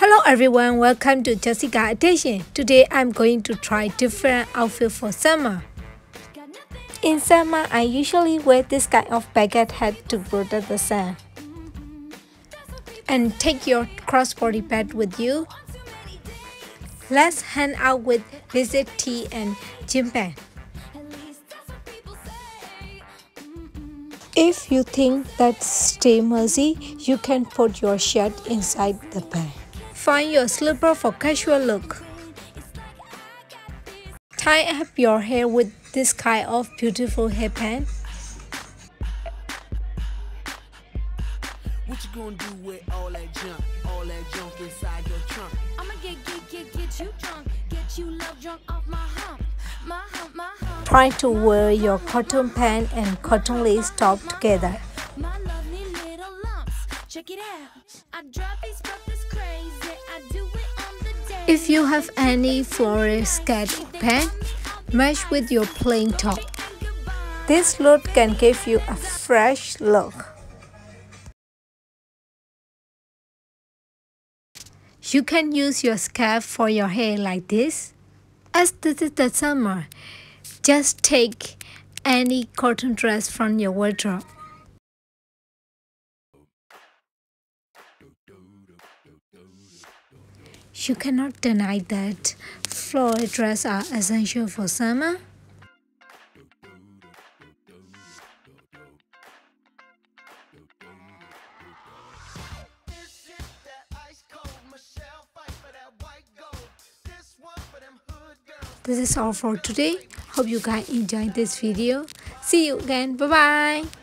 Hello everyone, welcome to Jessica's Addiction. Today I'm going to try different outfit for summer. In summer, I usually wear this kind of baguette hat to protect the sun. And take your crossbody pad with you. Let's hang out with Visit T and Jim Pen. If you think that's too messy, you can put your shirt inside the bag. Find your slipper for casual look. Tie up your hair with this kind of beautiful hairband. What you gonna do with all that junk, all that junk inside your trunk? I'ma get, get, get, get you drunk, get you love drunk off my hump, my hump, my hump. Try to wear your cotton pants and cotton lace top together. Check it out. I drop these if you have any floral sketch pen, match with your plain top. This look can give you a fresh look. You can use your scarf for your hair like this. As this is the summer, just take any cotton dress from your wardrobe. You cannot deny that floral dresses are essential for summer. This is all for today. Hope you guys enjoyed this video. See you again. Bye bye.